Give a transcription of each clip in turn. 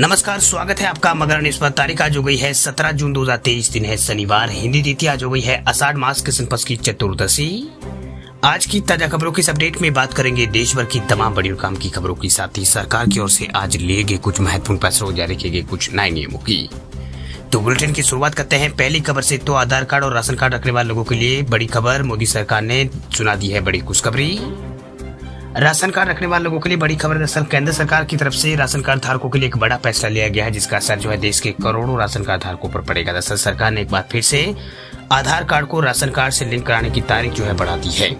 नमस्कार, स्वागत है आपका मगर न्यूज़ पर। तारीख आज हो गई है 17 जून 2023 दिन है शनिवार। हिंदी तिथि आज हो गई है आषाढ़ मास के संपस की चतुर्दशी। आज की ताज़ा खबरों की इस अपडेट में बात करेंगे देश भर की तमाम बड़ी और काम की खबरों के। साथ ही सरकार की ओर से आज लिए गए कुछ महत्वपूर्ण फैसलों, जारी किए गए कुछ नए नियमों की। तो बुलेटिन की शुरुआत करते हैं। पहली खबर से तो आधार कार्ड और राशन कार्ड रखने वाले लोगों के लिए बड़ी खबर। मोदी सरकार ने सुना दी है बड़ी खुशखबरी। राशन कार्ड रखने वाले लोगों के लिए बड़ी खबर दरअसल केंद्र सरकार की तरफ़ से राशन कार्ड धारकों के लिए एक बड़ा फैसला लिया गया है, जिसका असर जो है देश के करोड़ों राशन कार्ड धारकों पर पड़ेगा। दरअसल सरकार ने एक बार फिर से आधार कार्ड को राशन कार्ड से लिंक कराने की तारीख जो है बढ़ा दी है।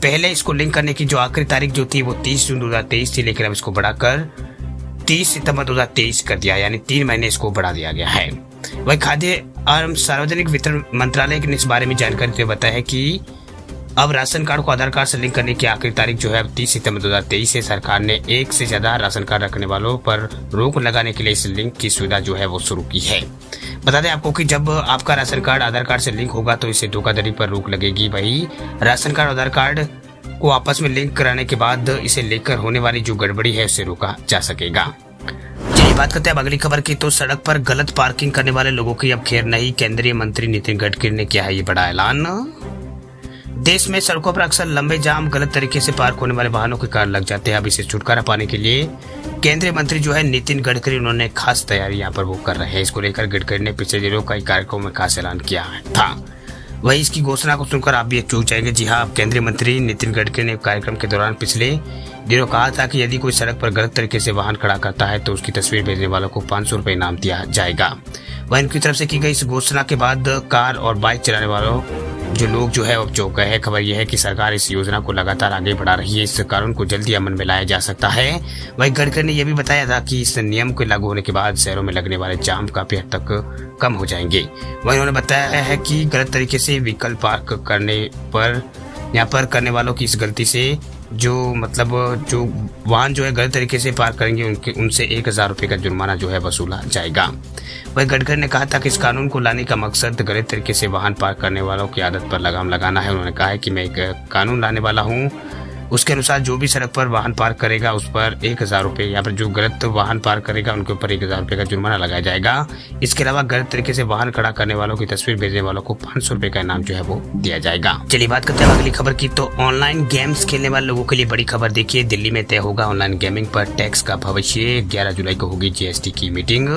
पहले इसको लिंक करने की जो आखिरी तारीख जो थी, वो तीस जून दो हज़ार तेईस थी, लेकिन अब इसको बढ़ाकर तीस सितंबर 2023 कर दिया, यानी तीन महीने इसको बढ़ा दिया गया है। वही खाद्य और सार्वजनिक वितरण मंत्रालय ने इस बारे में जानकारी देते बताया है कि अब राशन कार्ड को आधार कार्ड से लिंक करने की आखिरी तारीख जो है अब तीस हज़ार तेईस से सरकार ने एक से ज़्यादा राशन कार्ड रखने वालों पर रोक लगाने के लिए इस लिंक की सुविधा जो है वो शुरू की है। बता दें आपको कि जब आपका राशन कार्ड आधार कार्ड से लिंक होगा तो इसे धोखाधड़ी पर रोक लगेगी। वही राशन कार्ड आधार कार्ड को आपस में लिंक कराने के बाद इसे लेकर होने वाली जो गड़बड़ी है उसे रोका जा सकेगा। चलिए, बात करते हैं अगली खबर की। तो सड़क पर गलत पार्किंग करने वाले लोगों की अब खेर नहीं केंद्रीय मंत्री नितिन गडकरी ने किया है ये बड़ा ऐलान। देश में सड़कों पर अक्सर लंबे जाम गलत तरीके से पार्क होने वाले वाहनों के कारण लग जाते हैं। अब इसे छुटकारा पाने के लिए केंद्रीय मंत्री जो है नितिन गडकरी, उन्होंने खास तैयारी यहाँ पर वो कर रहे हैं। इसको लेकर गडकरी ने पिछले दिनों कई कार्यक्रम में खास ऐलान किया था। वही इसकी घोषणा को सुनकर आप भी चूक जाएँगे। जी हाँ केंद्रीय मंत्री नितिन गडकरी ने कार्यक्रम के दौरान पिछले दिनों कहा था कि यदि कोई सड़क पर गलत तरीके से वाहन खड़ा करता है तो उसकी तस्वीर भेजने वालों को पाँच सौ इनाम दिया जाएगा। वह इनकी तरफ़ से की गई इस घोषणा के बाद कार और बाइक चलाने वालों जो लोग जो है, अब चौक गए हैं, खबर यह है कि सरकार इस योजना को लगातार आगे बढ़ा रही है। इस कानून को जल्दी अमल में लाया जा सकता है। वही गडकरी ने यह भी बताया था कि इस नियम के लागू होने के बाद शहरों में लगने वाले जाम काफ़ी हद तक कम हो जाएँगे। वही उन्होंने बताया है कि गलत तरीके से व्हीकल पार्क करने पर, यहाँ पर करने वालों की इस गलती से जो मतलब जो वाहन जो है गलत तरीके से पार्क करेंगे, उनके, उनसे एक हज़ार रुपये का जुर्माना जो है वसूला जाएगा। वही गडकरी ने कहा था कि इस कानून को लाने का मकसद गलत तरीके से वाहन पार्क करने वालों की आदत पर लगाम लगाना है। उन्होंने कहा है कि मैं एक कानून लाने वाला हूँ उसके अनुसार जो भी सड़क पर वाहन पार्क करेगा, उस पर एक हज़ार रूपए या फिर जो गलत वाहन पार्क करेगा, उनके ऊपर एक हज़ार रूपए का जुर्माना लगाया जाएगा। इसके अलावा गलत तरीके से वाहन खड़ा करने वालों की तस्वीर भेजने वालों को पाँच सौ रूपए का इनाम जो है वो दिया जाएगा। चलिए बात करते हैं अगली खबर की। तो ऑनलाइन गेम्स खेलने वाले लोगों के लिए बड़ी खबर देखिए। दिल्ली में तय होगा ऑनलाइन गेमिंग पर टैक्स का भविष्य। ग्यारह जुलाई को होगी जीएसटी की मीटिंग।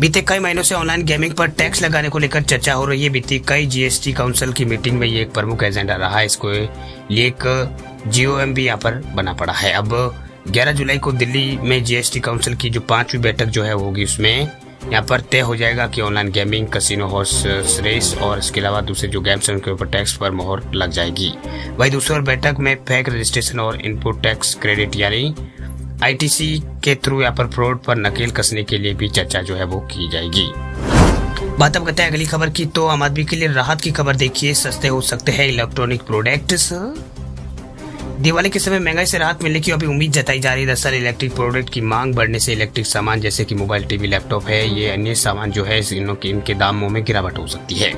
बीते कई महीनों से ऑनलाइन गेमिंग पर टैक्स लगाने को लेकर चर्चा हो रही है। बीती कई जीएसटी काउंसिल की मीटिंग में ये एक प्रमुख एजेंडा रहा है। इसको एक जियो एम भी यहाँ पर बना पड़ा है। अब 11 जुलाई को दिल्ली में जीएसटी काउंसिल की जो पांचवी बैठक जो है होगी उसमें यहाँ पर तय हो जाएगा कि online gaming casino horse race और इसके अलावा दूसरे जो गेम्स हैं, उनके ऊपर टैक्स पर मोहर लग जाएगी। वही दूसरी बैठक में फैक रजिस्ट्रेशन और इनपुट टैक्स क्रेडिट यानी आईटीसी के थ्रू यहाँ पर फ्रॉड पर नकेल कसने के लिए भी चर्चा जो है वो की जाएगी। बात अब करते हैं अगली खबर की तो आम आदमी के लिए राहत की खबर देखिए, सस्ते हो सकते हैं इलेक्ट्रॉनिक प्रोडक्ट्स दिवाली के समय महँगाई से राहत मिलने की अभी उम्मीद जताई जा रही है। दरअसल इलेक्ट्रिक प्रोडक्ट की मांग बढ़ने से इलेक्ट्रिक सामान जैसे कि मोबाइल टीवी लैपटॉप है, ये अन्य सामान जो है, इनके दामों में गिरावट हो सकती है।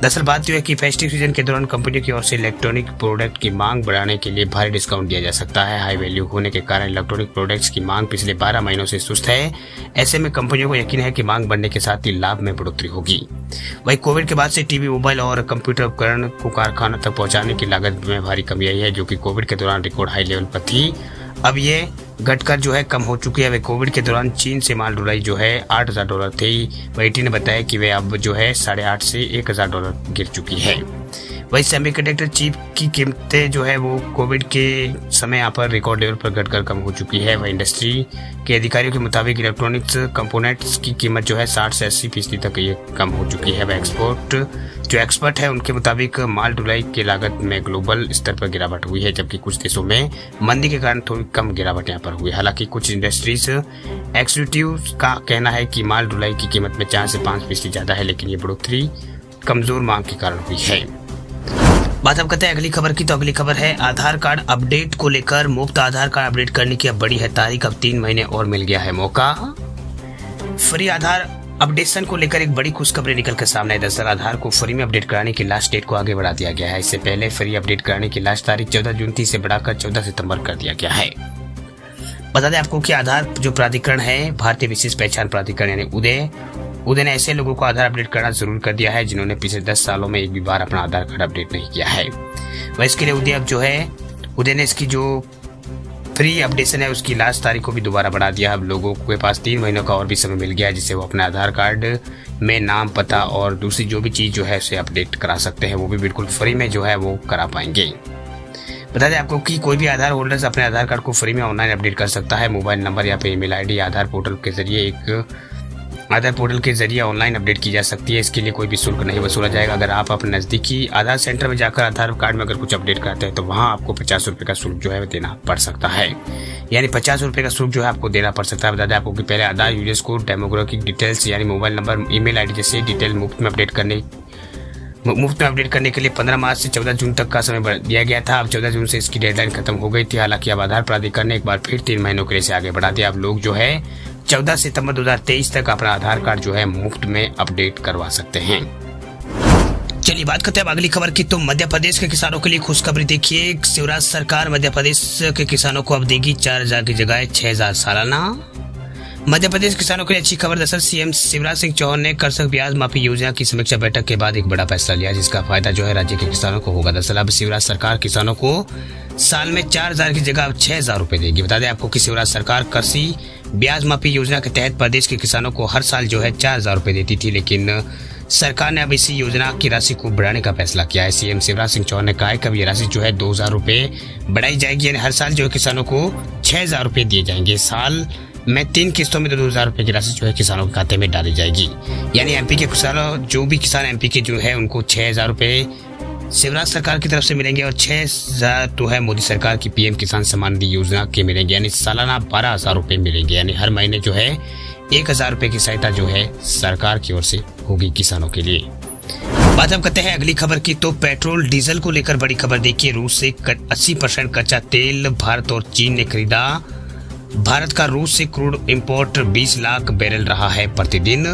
दरअसल बात यह है कि फेस्टिव सीज़न के दौरान कंपनियों की ओर से इलेक्ट्रॉनिक प्रोडक्ट की मांग बढ़ाने के लिए भारी डिस्काउंट दिया जा सकता है। हाई वैल्यू होने के कारण इलेक्ट्रॉनिक प्रोडक्ट्स की मांग पिछले 12 महीनों से सुस्त है। ऐसे में कंपनियों को यकीन है कि मांग बढ़ने के साथ ही लाभ में बढ़ोतरी होगी। वही कोविड के बाद से टीवी, मोबाइल और कंप्यूटर उपकरण को कारखाना तक पहुँचाने की लागत में भारी कमी आई है, जो की कोविड के दौरान रिकॉर्ड हाई लेवल पर थी। अब ये घटकर जो है कम हो चुकी है। वे कोविड के दौरान चीन से माल ढुलाई जो है आठ हज़ार डॉलर थी। वही ने बताया कि वे अब जो है साढ़े आठ से एक हज़ार डॉलर गिर चुकी है। वही सेमी सेमीकंडक्टर चिप की कीमतें जो है वो कोविड के समय यहाँ पर रिकॉर्ड लेवल पर घटकर कम हो चुकी है। वही इंडस्ट्री के अधिकारियों के मुताबिक इलेक्ट्रॉनिक्स कंपोनेंट्स की कीमत जो है साठ से अस्सी फ़ीसदी तक ये कम हो चुकी है। वह एक्सपोर्ट जो एक्सपर्ट है, उनके मुताबिक माल ढुलाई की लागत में ग्लोबल स्तर पर गिरावट हुई है, जबकि कुछ देशों में मंदी के कारण थोड़ी कम गिरावट यहाँ पर हुई हालाँकि कुछ इंडस्ट्रीज़ एक्सिक्यूटिव का कहना है कि माल ढुलाई की कीमत में चार से पाँच फ़ीसदी ज़्यादा है, लेकिन ये बढ़ोतरी कमज़ोर मांग के कारण हुई है। बात अब करते हैं अगली खबर की तो अगली खबर है आधार कार्ड अपडेट को लेकर मुफ़्त आधार कार्ड अपडेट करने की अब बड़ी है तारीख, अब तीन महीने और मिल गया है मौका। फ्री आधार अपडेशन को लेकर एक बड़ी खुशखबरी निकल कर सामने आई। दरअसल आधार को फ्री में अपडेट कराने की लास्ट डेट को आगे बढ़ा दिया गया है। इससे पहले फ्री अपडेट कराने की लास्ट तारीख चौदह जून थी इसे बढ़ाकर चौदह सितंबर कर दिया गया है। बता दें आपको कि आधार जो प्राधिकरण है, भारतीय विशेष पहचान प्राधिकरण यानी उदय उदय ने ऐसे लोगों को आधार अपडेट करना ज़रूर कर दिया है, जिन्होंने पिछले दस सालों में एक भी बार अपना आधार कार्ड अपडेट नहीं किया है। वह इसके लिए उदय अब जो है, उदय ने इसकी जो फ्री अपडेशन है, उसकी लास्ट तारीख को भी दोबारा बढ़ा दिया अब लोगों के पास तीन महीनों का और भी समय मिल गया जिससे वो अपने आधार कार्ड में नाम, पता और दूसरी जो भी चीज़ जो है, उसे अपडेट करा सकते हैं। वो भी बिल्कुल फ्री में जो है, वो करा पाएँगे। बता दें आपको कि कोई भी आधार होल्डर्स अपने आधार कार्ड को फ्री में ऑनलाइन अपडेट कर सकता है। मोबाइल नंबर या फिर ईमेल आईडी आधार पोर्टल के ज़रिए एक आधार पोर्टल के ज़रिए ऑनलाइन अपडेट की जा सकती है। इसके लिए कोई भी शुल्क नहीं वसूला जाएगा। अगर आप अपने नज़दीकी आधार सेंटर में जाकर आधार कार्ड में अगर कुछ अपडेट करते हैं तो वहाँ आपको पचास रुपये का शुल्क जो है देना पड़ सकता है। यानी पचास रुपये का शुल्क जो है आपको देना पड़ सकता है। बता दें आपको कि पहले आधार यूज़र्स को डेमोग्राफिक डिटेल्स, यानी मोबाइल नंबर, ईमेल आईडी जैसे डिटेल मुफ़्त में अपडेट करने मुफ़्त में अपडेट करने के लिए 15 मार्च से 14 जून तक का समय दिया गया था। अब 14 जून से इसकी डेडलाइन खत्म हो गई थी। हालाँकि अब आधार प्राधिकरण ने एक बार फिर तीन महीनों के लिए से आगे बढ़ा दिया। अब लोग जो है 14 सितंबर 2023 तक अपना आधार कार्ड जो है मुफ़्त में अपडेट करवा सकते हैं। चलिए, बात करते हैं अब अगली खबर की। तो मध्य प्रदेश के किसानों के लिए खुशखबरी देखिए। शिवराज सरकार मध्य प्रदेश के किसानों को अब देगी चार हज़ार की जगह छह हज़ार सालाना। मध्य प्रदेश किसानों के लिए अच्छी खबर। दरअसल सीएम शिवराज सिंह चौहान ने कर्षक ब्याज माफ़ी योजना की समीक्षा बैठक के बाद एक बड़ा फैसला लिया, जिसका फ़ायदा जो है राज्य के किसानों को होगा। दरअसल अब शिवराज सरकार किसानों को साल में चार हज़ार की जगह अब छह हज़ार रूपए देगी। बता दें आपको कि शिवराज सरकार कृषि ब्याज माफ़ी योजना के तहत प्रदेश के किसानों को हर साल जो है चार हज़ार रूपए देती थी, लेकिन सरकार ने अब इसी योजना की राशि को बढ़ाने का फैसला किया है। सीएम शिवराज सिंह चौहान ने कहा है कि अब ये राशि जो है दो हज़ार रूपए बढ़ाई जाएगी, यानी हर साल जो है किसानों को छह हज़ार रूपए दिए जाएँगे। साल में तीन किस्तों में दो हज़ार रुपए की राशि जो है किसानों के खाते में डाली जाएगी। यानी एमपी के किसानों जो भी किसान एमपी के जो है, उनको छह हज़ार रुपए शिवराज सरकार की तरफ़ से मिलेंगे और छह हज़ार तो है मोदी सरकार की पीएम किसान सम्मान निधि योजना के मिलेंगे। यानी सालाना बारह हज़ार रुपए मिलेंगे। यानी हर महीने जो है, एक हज़ार रुपए की सहायता जो है सरकार की ओर से होगी किसानों के लिए। बात हम करते हैं अगली खबर की। तो पेट्रोल, डीजल को लेकर बड़ी खबर देखिए। रूस से 80 परसेंट कच्चा तेल भारत और चीन ने खरीदा भारत का रूस से क्रूड इंपोर्ट 20 लाख बैरल रहा है प्रतिदिन।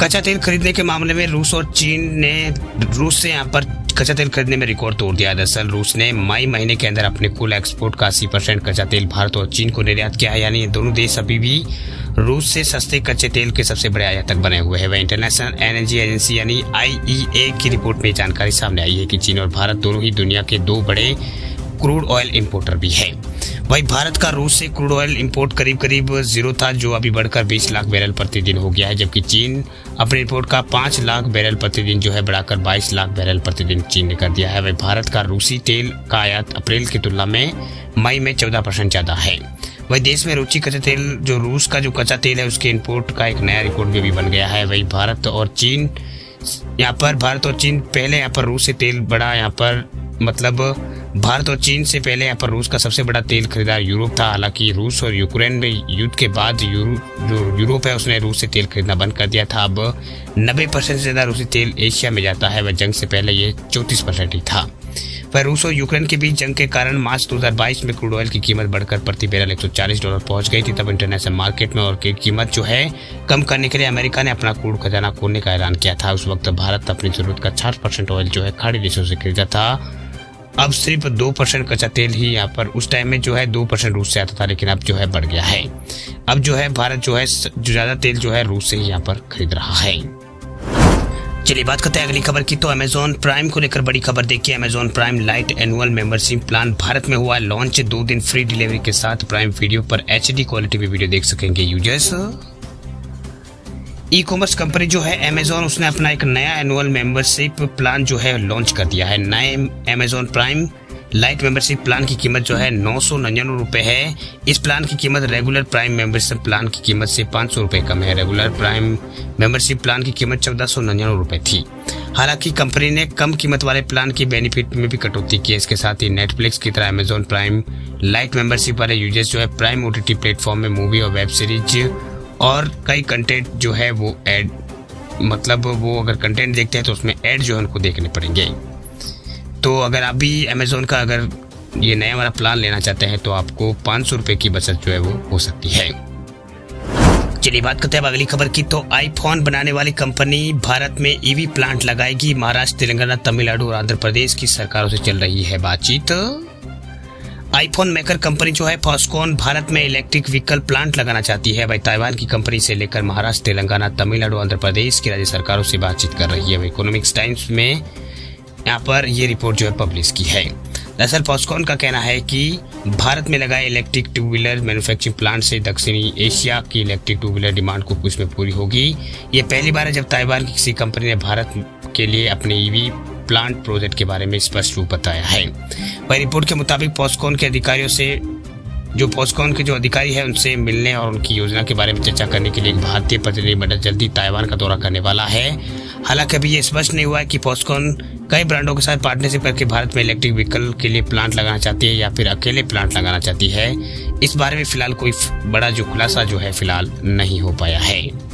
कच्चा तेल खरीदने के मामले में रूस और चीन ने, रूस से यहाँ पर कच्चा तेल खरीदने में रिकॉर्ड तोड़ दिया। दरअसल रूस ने मई महीने के अंदर अपने कुल एक्सपोर्ट का अस्सी परसेंट कच्चा तेल भारत और चीन को निर्यात किया है। यानी दोनों देश अभी भी रूस से सस्ते कच्चे तेल के सबसे बड़े आयातक बने हुए हैं। वह इंटरनेशनल एनर्जी एजेंसी यानी आईईए की रिपोर्ट में जानकारी सामने आई है कि चीन और भारत दोनों ही दुनिया के दो बड़े क्रूड ऑयल इम्पोर्टर भी है। वही भारत का रूस से क्रूड ऑयल इंपोर्ट करीब करीब ज़ीरो था जो अभी बढ़कर 20 लाख बैरल प्रतिदिन हो गया है जबकि चीन अपने इंपोर्ट का 5 लाख बैरल प्रतिदिन जो है बढ़ाकर 22 लाख बैरल प्रतिदिन चीन ने कर दिया है। वही भारत का रूसी तेल का आयात अप्रैल की तुलना में मई में चौदह परसेंट ज़्यादा है। वही देश में रुचि कच्चा तेल जो रूस का जो कच्चा तेल है उसके इम्पोर्ट का एक नया रिकॉर्ड भी, बन गया है। वही भारत और चीन यहाँ पर भारत और चीन पहले यहाँ पर रूस से तेल बढ़ा यहाँ पर मतलब भारत और चीन से पहले यहाँ पर रूस का सबसे बड़ा तेल खरीदार यूरोप था। हालाँकि रूस और यूक्रेन में युद्ध के बाद जो यूरोप है, उसने रूस से तेल खरीदना बंद कर दिया था। अब 90 परसेंट से ज़्यादा रूसी तेल एशिया में जाता है। वह जंग से पहले ये चौतीस परसेंट ही था। वह रूस और यूक्रेन के बीच जंग के कारण मार्च 2022 में क्रूड ऑयल की कीमत बढ़कर प्रति बैरल 140 डॉलर पहुँच गई थी। तब इंटरनेशनल मार्केट में और की कीमत जो है, कम करने के लिए अमेरिका ने अपना क्रूड खजाना खोलने का ऐलान किया था। उस वक्त भारत अपनी ज़रूरत का साठ परसेंट ऑयल जो है, खाड़ी देशों से खरीदा था। अब सिर्फ़ दो परसेंट कच्चा तेल ही यहाँ पर उस टाइम में जो है दो परसेंट रूस से आता था, लेकिन अब जो है बढ़ गया है। अब जो है भारत जो है ज़्यादा तेल जो है रूस से ही यहाँ पर खरीद रहा है। चलिए बात करते हैं अगली खबर की। तो अमेजोन प्राइम को लेकर बड़ी खबर देखिए। Amazon prime lite annual membership plan Bharat में हुआ। लॉन्च दो दिन फ्री डिलीवरी के साथ प्राइम वीडियो पर HD क्वालिटी में वीडियो देख सकेंगे यूज़र्स ई कॉमर्स कंपनी जो है अमेजोन उसने अपना एक नया एनुअल मेंबरशिप प्लान जो है लॉन्च कर दिया है। नए Amazon prime lite membership plan की कीमत जो है नौ सौ नन्यानवे रुपए है। इस प्लान की कीमत रेगुलर प्राइम मेंबरशिप प्लान की कीमत से पाँच सौ रुपए कम है। रेगुलर प्राइम मेंबरशिप प्लान की कीमत चौदह सौ नन्यानवे रुपए थी। हालाँकि कंपनी ने कम कीमत वाले प्लान की बेनिफिट में भी कटौती की है। इसके साथ ही नेटफ्लिक्स की तरह अमेजोन प्राइम लाइट मेंबरशिप वाले यूज़र्स जो है प्राइम ओटीटी प्लेटफॉर्म में मूवी और वेब सीरीज़ और कई कंटेंट जो है वो ऐड मतलब वो अगर कंटेंट देखते हैं तो उसमें ऐड जो है उनको देखने पड़ेंगे। तो अगर आप भी अमेजोन का अगर ये नया वाला प्लान लेना चाहते हैं तो आपको पाँच सौ रुपये की बचत जो है वो हो सकती है। चलिए बात करते हैं अगली खबर की। तो आईफोन बनाने वाली कंपनी भारत में ईवी प्लांट लगाएगी। महाराष्ट्र, तेलंगाना, तमिलनाडु और आंध्र प्रदेश की सरकारों से चल रही है बातचीत। आईफोन मेकर कंपनी जो है फॉस्कॉन भारत में इलेक्ट्रिक व्हीकल प्लांट लगाना चाहती है। भाई ताइवान की कंपनी से लेकर महाराष्ट्र, तेलंगाना, तमिलनाडु, आंध्र प्रदेश की राज्य सरकारों से बातचीत कर रही है। इकोनॉमिक्स टाइम्स में यहाँ पर ये रिपोर्ट जो है पब्लिश की है। दरअसल फॉस्कॉन का कहना है कि भारत में लगाए electric two wheeler manufacturing plant से दक्षिणी एशिया की इलेक्ट्रिक टू व्हीलर डिमांड को कुछ में पूरी होगी। ये पहली बार है जब ताइवान की किसी कंपनी ने भारत के लिए अपने ईवी प्लांट प्रोजेक्ट के बारे में स्पष्ट रूप बताया है। वही रिपोर्ट के मुताबिक पॉस्कॉन के अधिकारियों से, जो पॉस्कॉन के जो अधिकारी है, उनसे मिलने और उनकी योजना के बारे में चर्चा करने के लिए भारतीय प्रतिनिधिमंडल जल्दी ताइवान का दौरा करने वाला है। हालाँकि अभी ये स्पष्ट नहीं हुआ है कि पॉस्कॉन कई ब्रांडों के साथ पार्टनरशिप करके भारत में इलेक्ट्रिक व्हीकल के लिए प्लांट लगाना चाहती है या फिर अकेले प्लांट लगाना चाहती है। इस बारे में फ़िलहाल कोई बड़ा जो खुलासा जो है, फ़िलहाल नहीं हो पाया है।